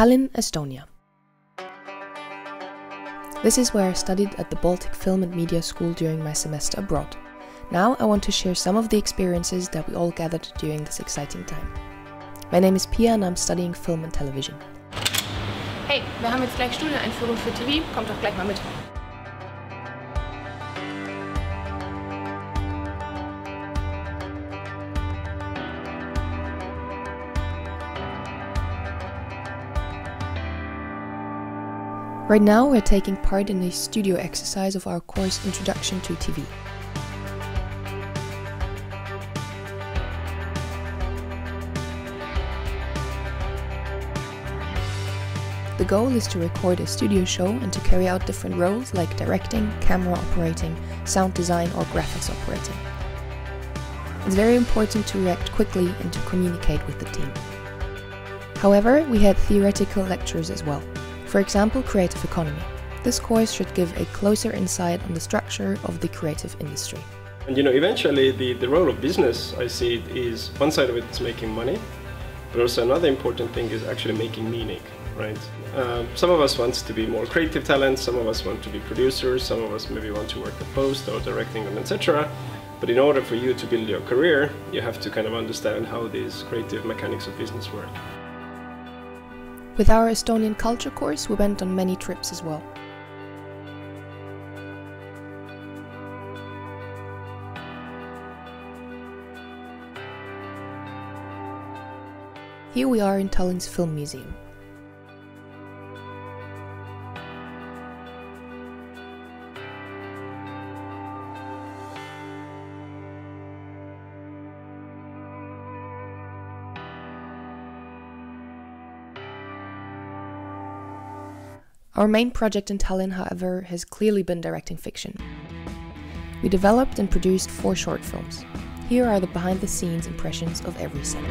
Tallinn, Estonia. This is where I studied at the Baltic Film and Media School during my semester abroad. Now I want to share some of the experiences that we all gathered during this exciting time. My name is Pia and I'm studying film and television. Hey, wir haben jetzt gleich Studieneinführung für TV, kommt doch gleich mal mit. Right now, we're taking part in the studio exercise of our course Introduction to TV. The goal is to record a studio show and to carry out different roles like directing, camera operating, sound design, or graphics operating. It's very important to react quickly and to communicate with the team. However, we had theoretical lectures as well. For example, creative economy. This course should give a closer insight on the structure of the creative industry. And you know, eventually the, the role of business, I see it is one side of it is making money, but also another important thing is actually making meaning, right? Um, some of us want to be more creative talents, some of us want to be producers, some of us maybe want to work at post or directing and etc. But in order for you to build your career, you have to kind of understand how these creative mechanics of business work. With our Estonian culture course, we went on many trips as well. Here we are in Tallinn's Film Museum. Our main project in Tallinn, however, has clearly been directing fiction. We developed and produced four short films. Here are the behind the scenes impressions of every set.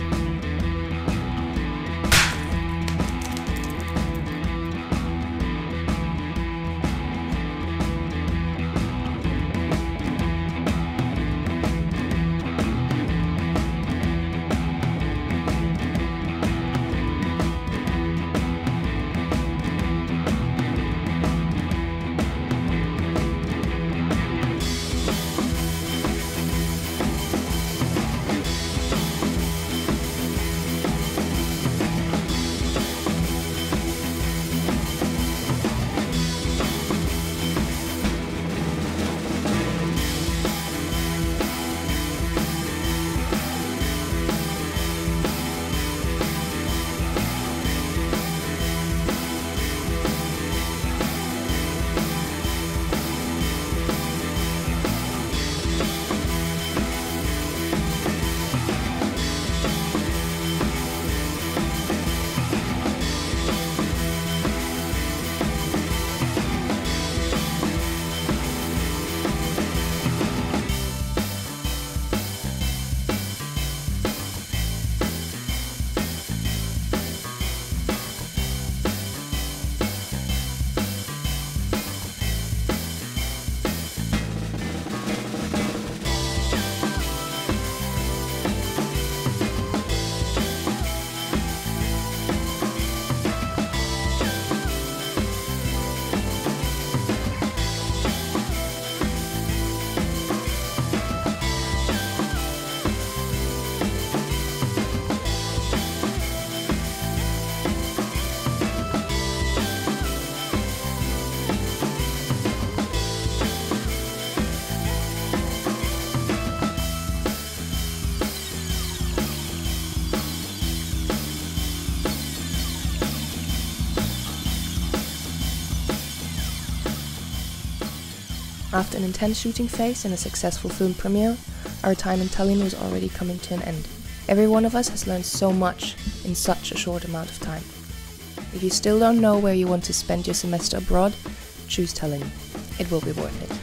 After an intense shooting phase and a successful film premiere, our time in Tallinn was already coming to an end. Every one of us has learned so much in such a short amount of time. If you still don't know where you want to spend your semester abroad, choose Tallinn. It will be worth it.